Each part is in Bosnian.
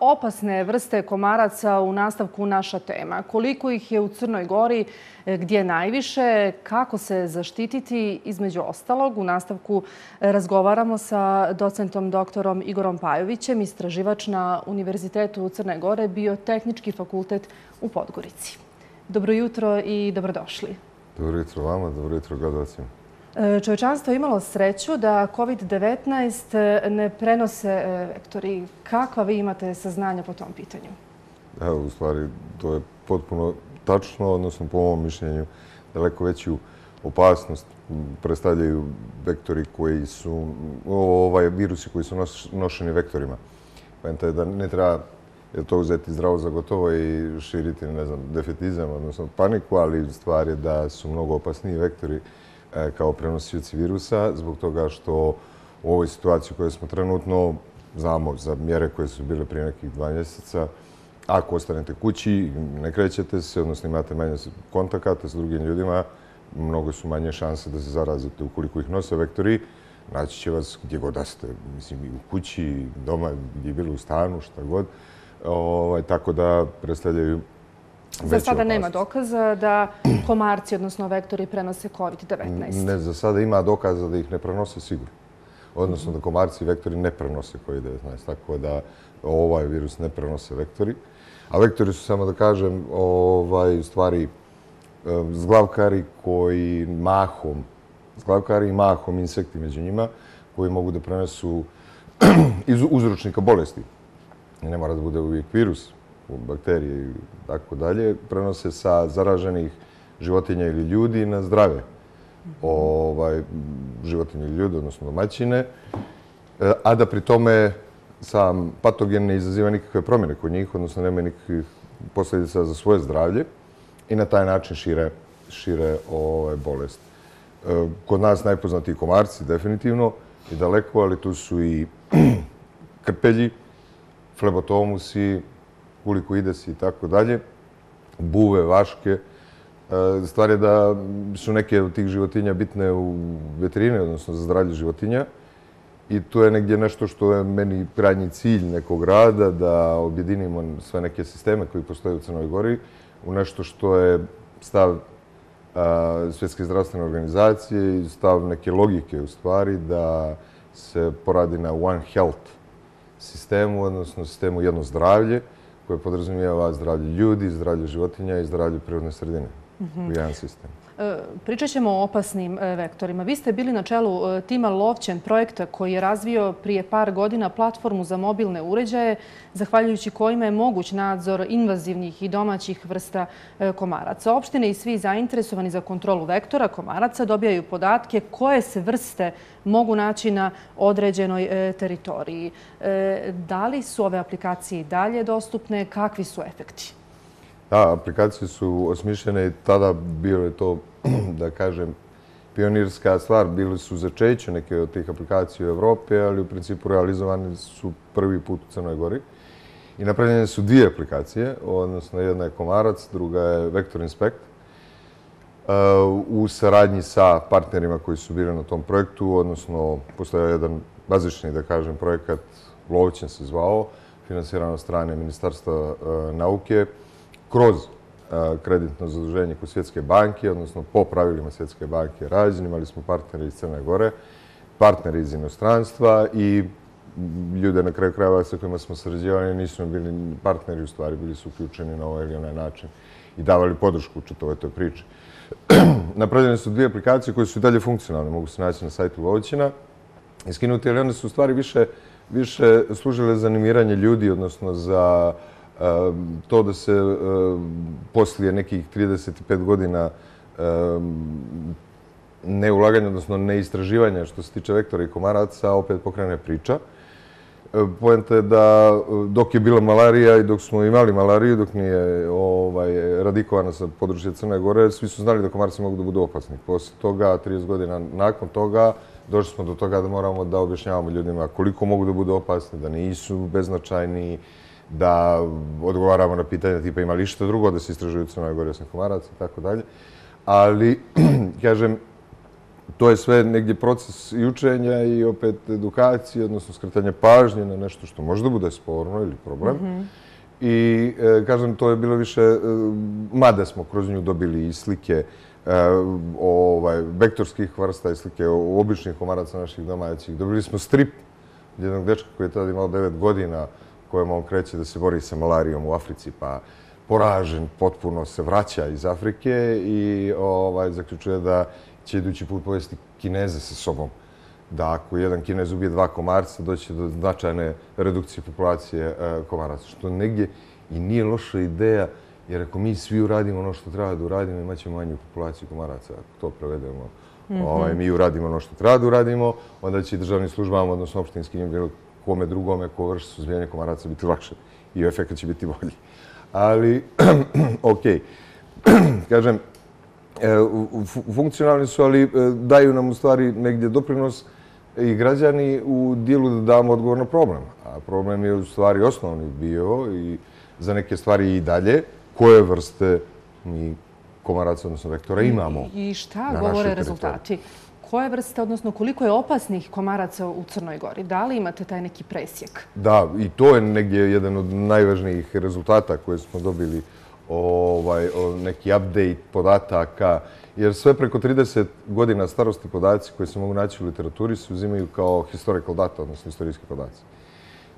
opasne vrste komaraca u nastavku naša tema. Koliko ih je u Crnoj Gori, e, gdje najviše, kako se zaštititi između ostalog. U nastavku e, razgovaramo sa docentom doktorom Igorom Pajovićem, istraživač na Univerzitetu u Crne Gore, biotehnički fakultet u Podgorici. Dobro jutro i dobrodošli. Dobro jutro vama, dobro jutro gledalcima. E, čovječanstvo je imalo sreću da COVID-19 e, ne prenose e, vektori. Kakva vi imate saznanja po tom pitanju? Evo, u stvari, to je potpuno tačno, odnosno po mom mišljenju, daleko veću opasnost predstavljaju vektori koji su, ovaj virusi koji su nošeni vektorima. Pojenta je da ne treba to uzeti zdravo za gotovo i širiti, ne znam, defetizam, odnosno paniku, ali stvar je da su mnogo opasniji vektori E, kao prenosioci virusa, zbog toga što u ovoj situaciji u kojoj smo trenutno, znamo za mjere koje su bile prije nekih dva mjeseca, ako ostanete kući, ne krećete se, odnosno imate manje kontakata s drugim ljudima, mnogo su manje šanse da se zarazite ukoliko ih nose vektori, naći će vas gdje god da ste, mislim i u kući, doma, gdje je bilo u stanu, šta god. Ovaj, tako da predstavljaju Za sada nema dokaza da komarci, odnosno vektori, prenose COVID-19? Ne, za sada ima dokaza da ih ne prenose sigurno. Odnosno da komarci i vektori ne prenose COVID-19. Tako da ovaj virus ne prenose vektori. A vektori su, samo da kažem, ovaj, stvari zglavkari koji mahom, zglavkari i mahom insekti među njima, koji mogu da prenesu iz uzročnika bolesti. Ne mora da bude uvijek virus, bakterije i tako dalje, prenose sa zaraženih životinja ili ljudi na zdrave ovaj, životinje ili ljudi, odnosno domaćine, e, a da pri tome sam patogen ne izaziva nikakve promjene kod njih, odnosno nema nikakvih posljedica za svoje zdravlje i na taj način šire, šire ovaj, bolest. E, kod nas najpoznatiji komarci, definitivno, i daleko, ali tu su i krpelji, flebotomusi, koliko ide si i tako dalje, buve, vaške. E, stvar je da su neke od tih životinja bitne u veterine, odnosno za zdravlje životinja. I to je negdje nešto što je meni krajnji cilj nekog rada, da objedinimo sve neke sisteme koji postoje u Crnoj Gori u nešto što je stav e, Svjetske zdravstvene organizacije i stav neke logike u stvari da se poradi na One Health sistemu, odnosno sistemu jedno zdravlje koje podrazumijeva zdravlje ljudi, zdravlje životinja i zdravlje prirodne sredine u jedan sistem. E, pričat ćemo o opasnim e, vektorima. Vi ste bili na čelu e, tima Lovćen projekta koji je razvio prije par godina platformu za mobilne uređaje, zahvaljujući kojima je moguć nadzor invazivnih i domaćih vrsta komaraca. Opštine i svi zainteresovani za kontrolu vektora komaraca dobijaju podatke koje se vrste mogu naći na određenoj teritoriji. Da li su ove aplikacije dalje dostupne? Kakvi su efekti? Da, aplikacije su osmišljene i tada bilo je to, da kažem, pionirska stvar. Bili su začeće neke od tih aplikacija u Evropi, ali u principu realizovani su prvi put u Crnoj Gori. I napravljene su dvije aplikacije, odnosno jedna je Komarac, druga je Vector Inspect. Uh, u saradnji sa partnerima koji su bili na tom projektu, odnosno postoje jedan bazični, da kažem, projekat, Lovićen se zvao, financiran od strane Ministarstva uh, nauke, kroz e, kreditno zaduženje kod Svjetske banke, odnosno po pravilima Svjetske banke rađen, Imali smo partneri iz Crne Gore, partneri iz inostranstva i ljude na kraju krajeva sa kojima smo sređivali nisu bili partneri, u stvari bili su uključeni na ovaj ili onaj način i davali podršku u četove toj priči. Napravljene su dvije aplikacije koje su i dalje funkcionalne, mogu se naći na sajtu Lovoćina i skinuti, ali one su u stvari više, više služile za animiranje ljudi, odnosno za Ehm, to da se ehm, poslije nekih 35 godina ehm, neulaganja, odnosno neistraživanja što se tiče vektora i komaraca, opet pokrene priča. Pojenta je da dok je bila malarija i dok smo imali malariju, dok nije ovaj, radikovana sa područja Crne Gore, svi su znali da komarci mogu da budu opasni. Posle toga, 30 godina nakon toga, došli smo do toga da moramo da objašnjavamo ljudima koliko mogu da budu opasni, da nisu beznačajni, da odgovaramo na pitanja tipa ima li što drugo da se istražuju Crnoj Gori osim komaraca i tako dalje. Ali, kažem, to je sve negdje proces i učenja i opet edukacije, odnosno skretanje pažnje na nešto što možda bude sporno ili problem. Mhm. I, e, kažem, to je bilo više, e, mada smo kroz nju dobili i slike e, ovaj, vektorskih vrsta i slike običnih komaraca naših domaćih. Dobili smo strip jednog dečka koji je tada imao 9 godina, kojem on kreće da se bori sa malarijom u Africi, pa poražen, potpuno se vraća iz Afrike i ovaj, zaključuje da će idući put povesti Kineze sa sobom. Da ako jedan Kinez ubije dva komarca, doće do značajne redukcije populacije e, komaraca. Što negdje i nije loša ideja, jer ako mi svi uradimo ono što treba da uradimo, imat ćemo manju populaciju komaraca. Ako to prevedemo, mhm. ovaj, mi uradimo ono što treba da uradimo, onda će državnim službama, odnosno opštinskim, kome drugome ko vrši suzbijanje komaraca biti lakše i efekt će biti bolji. Ali, okej, kažem, E, funkcionalni su, ali e, daju nam u stvari negdje doprinos i građani u dijelu da damo odgovor na problem. A problem je u stvari osnovni bio i za neke stvari i dalje. Koje vrste mi komaraca, odnosno vektora, imamo? I šta govore rezultati? Koje vrste, odnosno koliko je opasnih komaraca u Crnoj Gori? Da li imate taj neki presjek? Da, i to je negdje jedan od najvažnijih rezultata koje smo dobili ovaj, neki update podataka, jer sve preko 30 godina starosti podaci koji se mogu naći u literaturi se uzimaju kao historical data, odnosno istorijski podaci.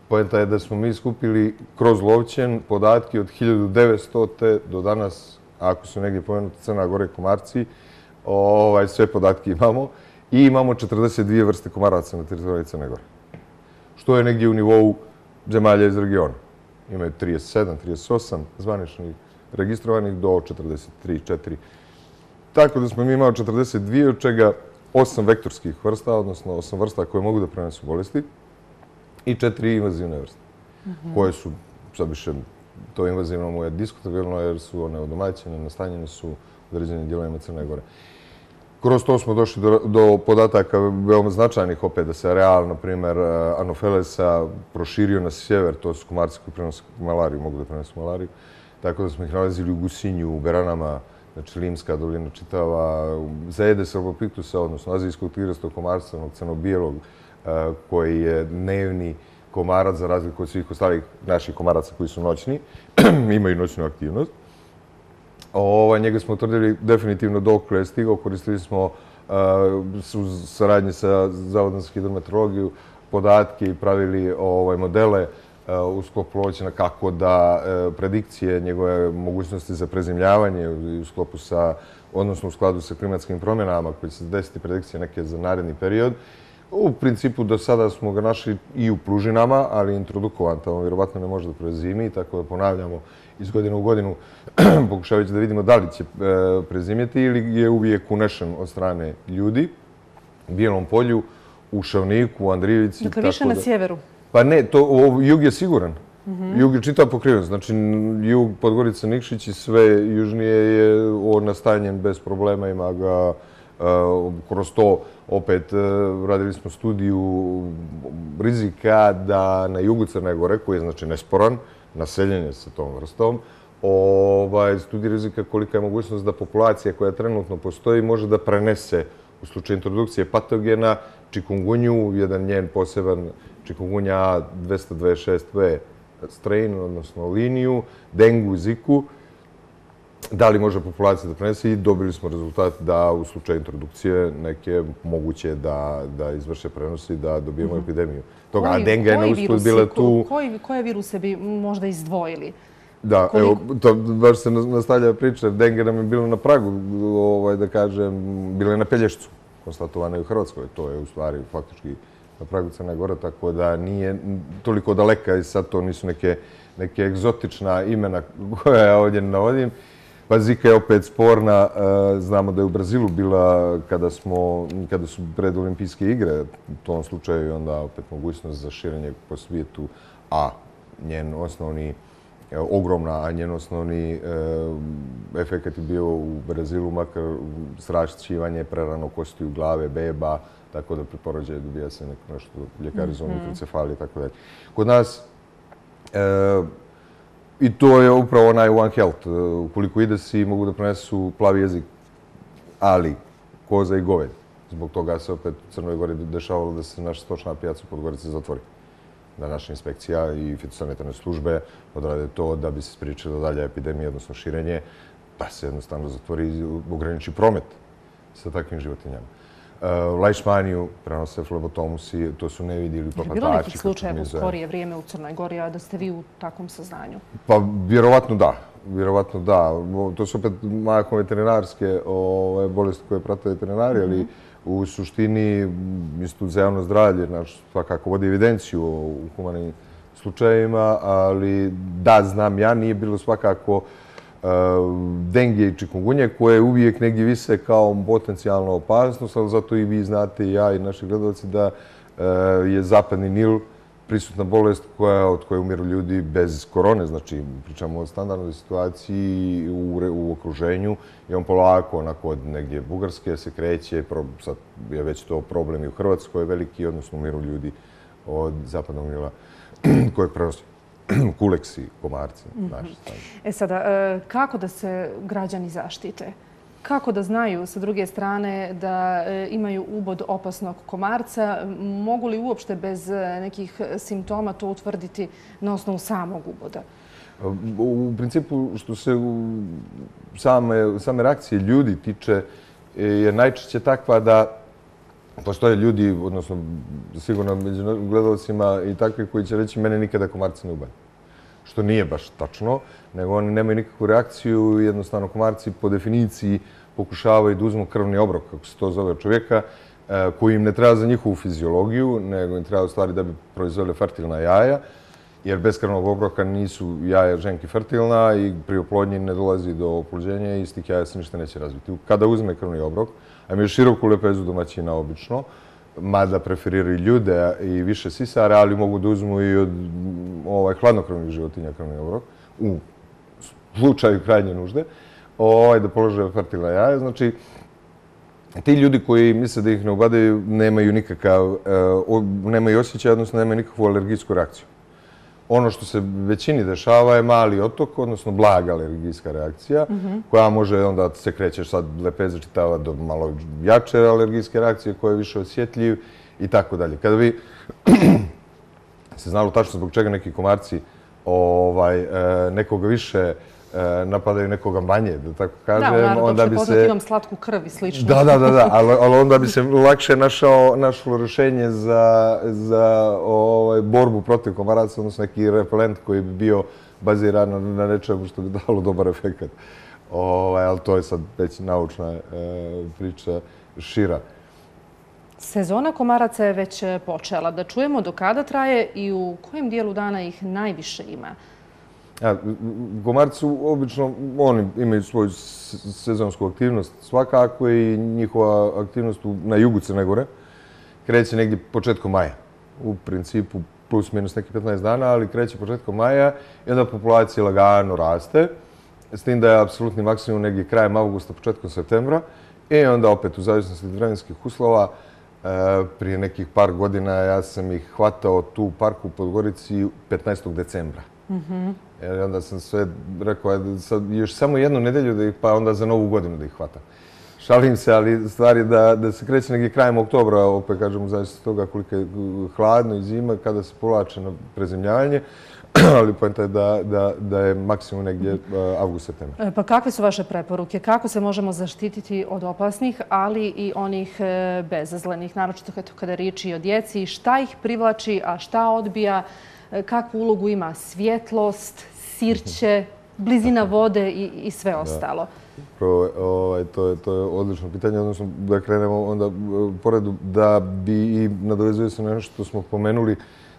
Poenta je da smo mi skupili kroz lovćen podatke od 1900. do danas, ako su negdje pomenuti Crna Gore komarci, ovaj, sve podatke imamo i imamo 42 vrste komaraca na teritoriji Crne Gore. Što je negdje u nivou zemalja iz regiona. Imaju 37, 38 zvaničnih registrovanih do 43-4. Tako da smo mi imali 42, od čega 8 vektorskih vrsta, odnosno 8 vrsta koje mogu da prenesu bolesti i 4 invazivne vrste, mhm. koje su, sad više to invazivno mu je diskutabilno jer su one odomaćene, nastanjene su u određenim dijelovima Crne Gore. Kroz to smo došli do, do podataka veoma značajnih opet da se real, na primjer, e, Anofelesa proširio na sjever, to su komarci koji prenose malariju, mogu da prenesu malariju. Tako da smo ih nalazili u Gusinju, u Beranama, znači Limska dolina čitava, zajede Srbopiktusa, odnosno azijskog tirastog komarca, onog crno-bijelog, e, koji je dnevni komarac za razliku od svih ostalih naših komaraca koji su noćni, imaju noćnu aktivnost. Ovaj, njega smo utvrdili definitivno dok je stigao, koristili smo uh, u saradnji sa Zavodom za hidrometeorologiju podatke i pravili ovaj, modele E, u sklopu kako da e, predikcije njegove mogućnosti za prezimljavanje u sklopu sa, odnosno u skladu sa klimatskim promjenama koji će desiti predikcije neke za naredni period. U principu do sada smo ga našli i u plužinama, ali introdukovan tamo vjerovatno ne može da prezimi, tako da ponavljamo iz godine u godinu pokušavajući da vidimo da li će e, prezimjeti ili je uvijek unešen od strane ljudi u Bijelom polju, u Šavniku, u Andrijevici. Dakle, više na sjeveru. Pa ne, to, jug je siguran. Jug je čitav pokriven. Znači, jug Podgorica Nikšić i sve južnije je nastanjen bez problema. Ima ga Eh, kroz to opet eh, radili smo studiju rizika da na jugu Crne Gore, koji je znači nesporan, naseljenje sa tom vrstom, ovaj, studij rizika kolika je mogućnost da populacija koja trenutno postoji može da prenese u slučaju introdukcije patogena čikungunju, jedan njen poseban čikungunja 226V strain, odnosno liniju, dengu, ziku, da li može populacija da prenese i dobili smo rezultat da u slučaju introdukcije neke moguće da, da izvrše prenos i da dobijemo mm epidemiju. Toga, koji, a denga je na uspod bila tu... Koji, koje viruse bi možda izdvojili? Da, evo, to baš se nastavlja priča. Denga nam je bilo na pragu, ovaj, da kažem, bila je na Pelješcu, konstatovana je u Hrvatskoj. To je u stvari faktički na pragu Crne Gore, tako da nije toliko daleka i sad to nisu neke, neke egzotična imena koje ja ovdje navodim. Pa Zika je opet sporna. E, znamo da je u Brazilu bila kada, smo, kada su pred olimpijske igre, u tom slučaju onda opet mogućnost za širenje po svijetu, a njen osnovni e, ogromna, a njen osnovni e, efekt je bio u Brazilu, makar srašćivanje prerano kosti u glave, beba, tako da pri porođaju dobija se neko nešto ljekari zove mhm. mikrocefalije i tako dalje. Kod nas, e, i to je upravo onaj One Health, e, ukoliko ide si mogu da prenesu plavi jezik, ali koza i goved. Zbog toga se opet u Crnoj Gori dešavalo da se naša stočna pijaca u Podgorici zatvori. Da naša inspekcija i fitosanitarne službe odrade to da bi se spriječila dalje epidemija, odnosno širenje, pa se jednostavno zatvori i ograniči promet sa takvim životinjama. Uh, Lajšmaniju prenose flebotomusi, to su nevidjeli papatači. Je bilo nekih slučajeva u skorije vrijeme u Crnoj Gori, a da ste vi u takvom saznanju? Pa, vjerovatno da. Vjerovatno da. To su opet majako veterinarske ovaj, bolesti koje prate veterinari, ali u suštini Institut za javno zdravlje naš svakako vodi evidenciju u humanim slučajevima, ali da, znam ja, nije bilo svakako Eh, Eh, dengije i čikungunje, koje uvijek negdje vise kao potencijalna opasnost, ali zato i vi znate i ja i naši gledalci da eh, je zapadni Nil prisutna bolest koja, od koje umiru ljudi bez korone. Znači, pričamo o standardnoj situaciji u, u okruženju i on polako, onako od negdje Bugarske se kreće, pro, sad je već to problem i u Hrvatskoj veliki, odnosno umiru ljudi od zapadnog Nila koje prenosi kuleksi, komarci. Mhm. E sada, e, kako da se građani zaštite? Kako da znaju, sa druge strane, da e, imaju ubod opasnog komarca? Mogu li uopšte bez e, nekih simptoma to utvrditi na osnovu samog uboda? U principu, što se same, same reakcije ljudi tiče, je najčešće takva da postoje ljudi, odnosno sigurno među gledalcima i takvi koji će reći mene nikada komarci ne ubaju. Što nije baš tačno, nego oni nemaju nikakvu reakciju i jednostavno komarci po definiciji pokušavaju da uzmu krvni obrok, kako se to zove čovjeka, e, koji im ne treba za njihovu fiziologiju, nego im treba u stvari da bi proizvele fertilna jaja, jer bez krvnog obroka nisu jaja ženki fertilna i pri oplodnji ne dolazi do oplođenja i iz tih jaja se ništa neće razviti. Kada uzme krvni obrok, a mi široku lepezu domaćina obično, mada preferiraju ljude i više sisare, ali mogu da uzmu i od mm, ovaj, hladnokrvnih životinja krvni obrok, u slučaju krajnje nužde, ovaj, da polože fertilna jaja. Znači, ti ljudi koji misle da ih ne ubadaju nemaju nikakav, eh, nemaju osjećaj, odnosno nemaju nikakvu alergijsku reakciju ono što se većini dešava je mali otok, odnosno blaga alergijska reakcija, koja može onda se krećeš sad lepeza čitava do malo jače alergijske reakcije koje je više osjetljiv i tako dalje. Kada bi se znalo tačno zbog čega neki komarci ovaj, e, nekoga više napadaju nekoga manje, da tako kažem. Da, naravno, onda bi se... imam slatku krv i slično. Da, da, da, da, ali, ali onda bi se lakše našao, našlo rješenje za, za ovaj, borbu protiv komaraca, odnosno neki repelent koji bi bio baziran na, na nečemu što bi dalo dobar efekt. Ovaj, ali to je sad već naučna e, priča šira. Sezona komaraca je već počela. Da čujemo do kada traje i u kojem dijelu dana ih najviše ima? Ja, Gomarci obično, oni imaju svoju sezonsku aktivnost svakako i njihova aktivnost na jugu Crne Gore kreće negdje početkom maja. U principu plus minus neki 15 dana, ali kreće početkom maja i onda populacija lagano raste. S tim da je apsolutni maksimum negdje krajem augusta, početkom septembra. I onda opet u zavisnosti od vremenskih uslova, e, prije nekih par godina ja sam ih hvatao tu u parku u Podgorici 15. decembra. Mm Jer onda sam sve rekao, sad još samo jednu nedelju da ih, pa onda za novu godinu da ih hvata. Šalim se, ali stvari da, da se kreće negdje krajem oktobra, opet kažem, zavisno toga koliko je hladno i zima, kada se povlače na prezemljavanje, ali pojenta je da, da, da je maksimum negdje eh, avgust, september. E, pa kakve su vaše preporuke? Kako se možemo zaštititi od opasnih, ali i onih eh, bezazlenih, naročito kada riči o djeci? Šta ih privlači, a šta odbija? Kakvu ulogu ima svjetlost, sirće, blizina vode i, i sve ostalo? Ovaj, to, je, to je odlično pitanje, odnosno da krenemo onda e, poredu da bi i nadovezuje se nešto što smo pomenuli,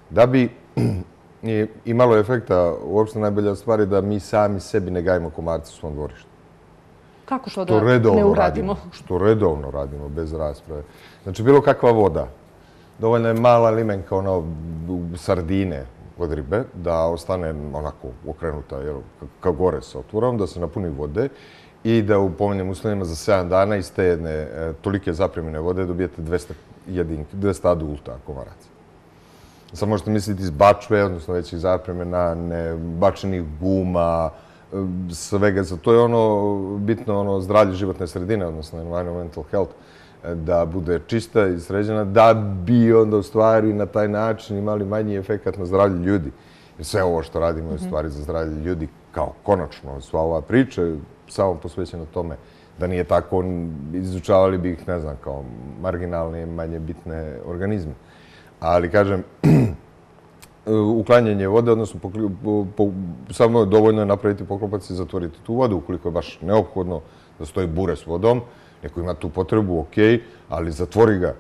da bi imalo efekta, uopšte najbolja stvar je da mi sami sebi ne gajimo komarce u svom dvorištu. Kako to da ne uradimo? Radimo, što redovno radimo, bez rasprave. Znači, bilo kakva voda, dovoljno je mala limenka, ono, sardine, od ribe, da ostane onako okrenuta jel, ka gore sa otvorom, da se napuni vode i da u pomenjem uslovima za 7 dana iz te jedne e, tolike zapremine vode dobijete 200, jedinke, 200 adulta komaraca. Sad možete misliti iz bačve, odnosno većih zapremena, ne, bačenih guma, e, svega. Za to je ono bitno ono zdravlje životne sredine, odnosno environmental health da bude čista i sređena, da bi onda u stvari na taj način imali manji efekt na zdravlje ljudi. Jer sve ovo što radimo je u stvari za zdravlje ljudi kao konačno sva ova priča samo posvećena tome da nije tako, izučavali bi ih, ne znam, kao marginalne, manje bitne organizme. Ali, kažem, uklanjanje vode, odnosno samo je dovoljno napraviti poklopac i zatvoriti tu vodu, ukoliko je baš neophodno da stoji bure s vodom, neko ima tu potrebu, ok, ali zatvori ga,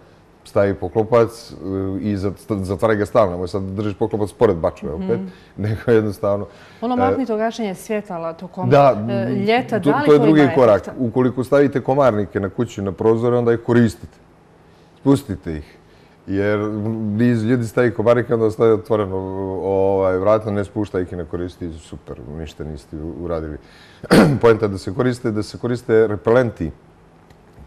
stavi poklopac uh, i zatvara ga stavno. Nemoj sad držiš poklopac pored bačove opet, mhm. nego jednostavno... Ono magnito gašenje svjetala tokom e, ljeta, da li to ima? To je drugi korak. Ukoliko stavite komarnike na kuću na prozore, onda ih koristite. Spustite ih. Jer niz ljudi stavi komarnike, onda ostaje otvoreno ovaj, vratno, ne spušta ih i ne koristi. Super, ništa niste uradili. Pojenta da se koriste, da se koriste repelenti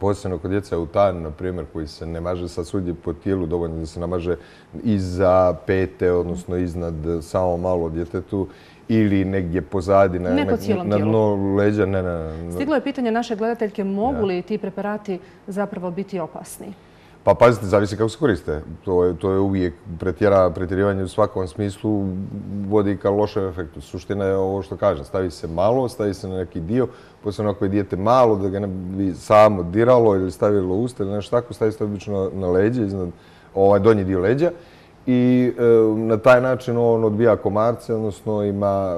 posebno kod djeca u tan, na primjer, koji se ne maže sa svudje po tijelu, dovoljno da se namaže iza pete, odnosno iznad samo malo djetetu, ili negdje pozadi, na, ne po na dno leđa. Ne, ne, ne. Stiglo je pitanje naše gledateljke, mogu li ti preparati zapravo biti opasni? Pa pazite, zavisi kako se koriste. To je, to je uvijek pretjera, pretjerivanje u svakom smislu vodi ka lošem efektu. Suština je ovo što kažem, stavi se malo, stavi se na neki dio, posebno ako je dijete malo, da ga ne bi samo diralo ili stavilo usta ili nešto tako, stavi se obično na leđe, iznad ovaj donji dio leđa i e, na taj način on odbija komarce, odnosno ima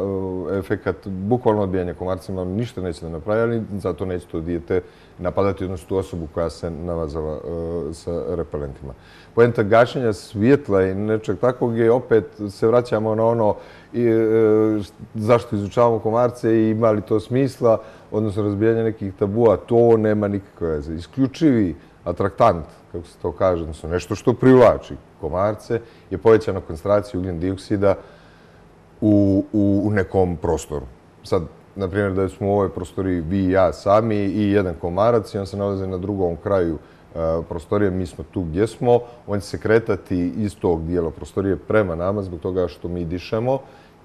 e, efekat bukvalno odbijanja komarcima, ništa neće da napravi, ali zato neće to dijete napadati, odnosno tu osobu koja se navazala e, sa repelentima. Poenta gašenja svjetla i nečeg takvog je opet se vraćamo na ono i, e, zašto izučavamo komarce i ima li to smisla, odnosno razbijanje nekih tabua, to nema nikakve veze. Isključivi atraktant, kako se to kaže, odnosno nešto što privlači komarce, je povećana koncentracija ugljen dioksida u, u, u nekom prostoru. Sad, na primjer, da smo u ovoj prostoriji vi i ja sami i jedan komarac i on se nalazi na drugom kraju e, prostorije, mi smo tu gdje smo, on će se kretati iz tog dijela prostorije prema nama zbog toga što mi dišemo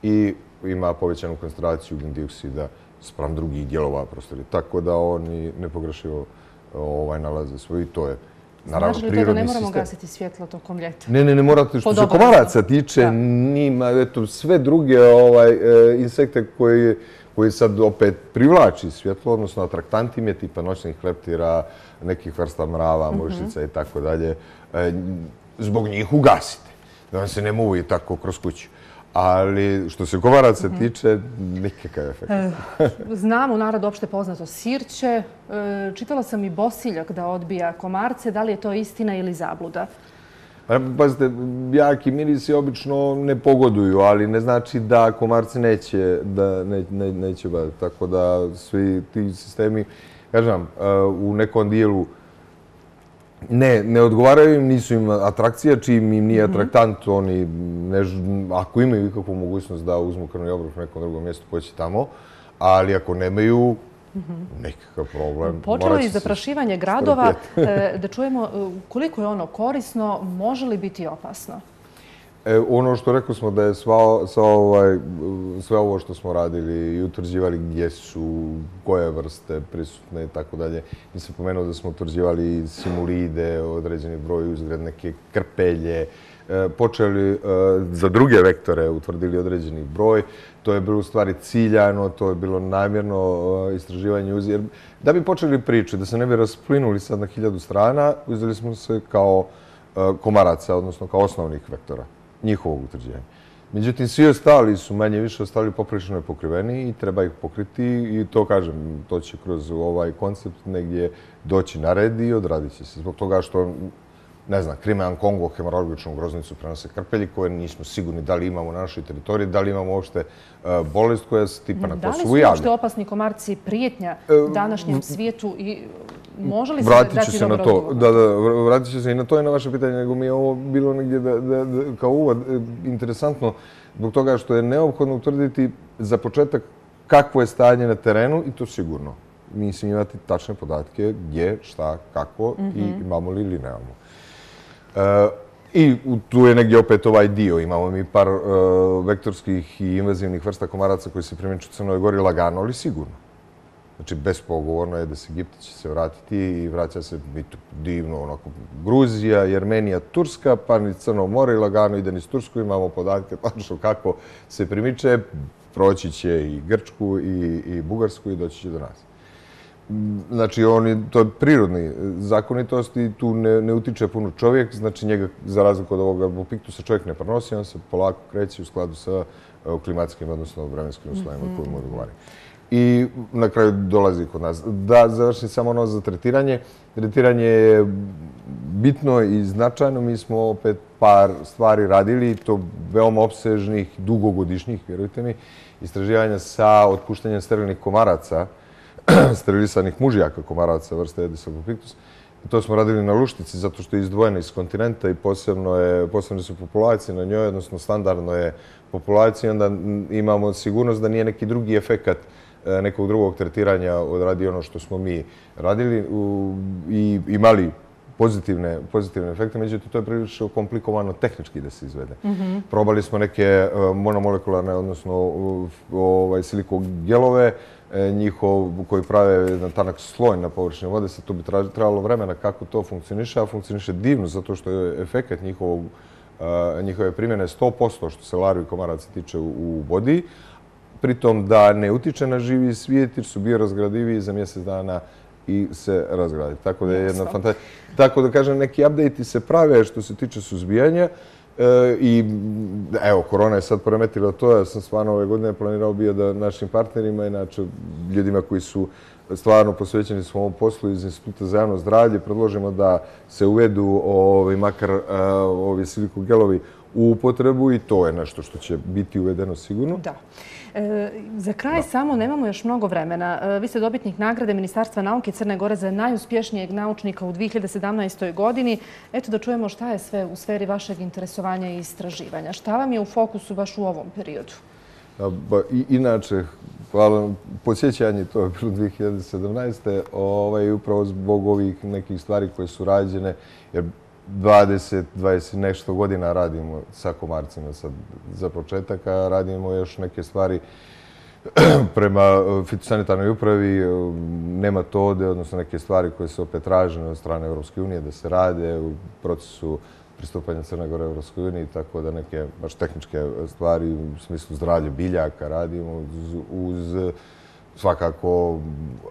i ima povećanu koncentraciju ugljen dioksida sprem drugih dijelova prostorije. Tako da oni nepogrešivo ovaj, nalaze svoj i to je naravno sistem. Znači li to da ne moramo gasiti svjetlo tokom ljeta? Ne, ne, ne morate. Što se komaraca tiče, nima, eto, sve druge ovaj, e, insekte koje koji sad opet privlači svjetlo, odnosno atraktantim je tipa noćnih leptira, nekih vrsta mrava, mhm. mušica i tako dalje, e, zbog njih ugasite. Da vam se ne muvi tako kroz kuću. Ali što se komaraca mhm. tiče, nikakav efekt. E, znam u narodu opšte poznato sirće. E, čitala sam i bosiljak da odbija komarce. Da li je to istina ili zabluda? Pazite, jaki mirisi obično ne pogoduju, ali ne znači da komarci neće, da ne, ne, neće baviti. Tako da svi ti sistemi, kažem, e, u nekom dijelu ne, ne odgovaraju im, nisu im atrakcija, čim im nije mhm. atraktant, oni, ne, ako imaju ikakvu mogućnost da uzmu krvni obrok u nekom drugom mjestu, poći tamo, ali ako nemaju, Nekakav problem. Počelo je zaprašivanje gradova. E, da čujemo e, koliko je ono korisno, može li biti opasno? E, ono što rekao smo da je sva, sva ovaj, sve ovo što smo radili i utvrđivali gdje su, koje vrste prisutne i tako dalje. Nisam pomenuo da smo utvrđivali simulide, određeni broj uzgled, neke krpelje, e, počeli e, za druge vektore utvrdili određeni broj. To je bilo u stvari ciljano, to je bilo namjerno e, istraživanje uzi. Da bi počeli priču, da se ne bi rasplinuli sad na hiljadu strana, uzeli smo se kao komaraca, odnosno kao osnovnih vektora, njihovog utvrđenja. Međutim, svi ostali su manje više ostali poprilično pokriveni i treba ih pokriti i to, kažem, to će kroz ovaj koncept negdje doći na red i odradit će se. Zbog toga što ne znam, Krimean Kongo, hemorologičnu groznicu prenose krpelji, koje nismo sigurni da li imamo na našoj teritoriji, da li imamo uopšte e, bolest koja se tipa na Kosovu javlja. Da li su uopšte opasni komarci prijetnja e, današnjem svijetu i može li se dati dobro odgovor? Da, da, vratit ću se i na to i na vaše pitanje, nego mi je ovo bilo negdje da, da, da, kao uvod e, interesantno zbog toga što je neophodno utvrditi za početak kakvo je stanje na terenu i to sigurno. Mislim imati tačne podatke gdje, šta, kako i mhm. imamo li ili nemamo. E, I tu je negdje opet ovaj dio. Imamo mi par e, vektorskih i invazivnih vrsta komaraca koji se primjenču u Crnoj Gori lagano, ali sigurno. Znači, bespogovorno je da se Egipt će se vratiti i vraća se divno, onako, Gruzija, Jermenija, Turska, pa ni Crno more i lagano ide ni s Tursku, imamo podatke tačno kako se primiče, proći će i Grčku i, i Bugarsku i doći će do nas. Znači, oni, to je prirodni zakonitost i tu ne, ne utiče puno čovjek, znači njega, za razliku od ovoga bupiktusa, čovjek ne pronosi, on se polako kreće u skladu sa e, klimatskim, odnosno vremenskim uslovima mm -hmm. koji mu odgovaraju. I na kraju dolazi kod nas. Da završim samo ono za tretiranje. Tretiranje je bitno i značajno. Mi smo opet par stvari radili, to veoma obsežnih, dugogodišnjih, vjerujte mi, istraživanja sa otpuštanjem sterilnih komaraca, sterilisanih mužijaka komaraca vrste Aedes aegyptus. To smo radili na Luštici zato što je izdvojena iz kontinenta i posebno je, posebno su populacije na njoj, odnosno standardno je populacija, onda imamo sigurnost da nije neki drugi efekat uh, nekog drugog tretiranja odradi ono što smo mi radili i imali pozitivne, pozitivne efekte, međutim to je prilično komplikovano tehnički da se izvede. Mm -hmm. Probali smo neke e, monomolekularne, odnosno ovaj, silikogelove, E, njihov, koji prave jedan tanak sloj na površini vode, se to bi trebalo vremena kako to funkcioniše, a funkcioniše divno zato što je efekt njihovog, e, njihove primjene 100% što se laru i komaraca tiče u vodi, pritom da ne utiče na živi svijet jer su bio razgradivi za mjesec dana i se razgradi. Tako da je jedna fantazija. Tako da kažem, neki update se prave što se tiče suzbijanja. E, I evo, korona je sad poremetila to. Ja sam stvarno ove godine planirao bio da našim partnerima, inače ljudima koji su stvarno posvećeni svom poslu iz Instituta za javno zdravlje, predložimo da se uvedu ovaj, makar e, ovi silikogelovi u upotrebu i to je nešto što će biti uvedeno sigurno. Da. E, za kraj samo, nemamo još mnogo vremena. E, vi ste dobitnik nagrade Ministarstva nauke Crne Gore za najuspješnijeg naučnika u 2017. godini. Eto da čujemo šta je sve u sferi vašeg interesovanja i istraživanja. Šta vam je u fokusu baš u ovom periodu? Ba, i, inače, hvala podsjećanje, to je bilo 2017. Ovaj, upravo zbog ovih nekih stvari koje su rađene, jer 20, 20 nešto godina radimo sa komarcima sad za početak, a radimo još neke stvari prema e, fitosanitarnoj upravi, e, nematode, odnosno neke stvari koje su opet tražene od strane Evropske unije da se rade u procesu pristupanja Crne Gore Evropskoj uniji, tako da neke baš tehničke stvari u smislu zdravlja biljaka radimo uz, uz svakako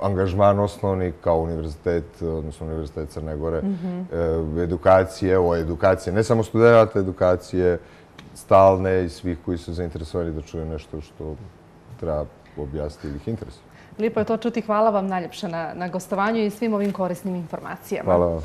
angažman osnovni kao univerzitet, odnosno univerzitet Crne Gore, mhm. e, edukacije, evo edukacije, ne samo studenta, edukacije stalne i svih koji su zainteresovani da čuju nešto što treba objasniti ili ih interesuje. Lijepo je to čuti. Hvala vam najljepše na, na gostovanju i svim ovim korisnim informacijama. Hvala vam.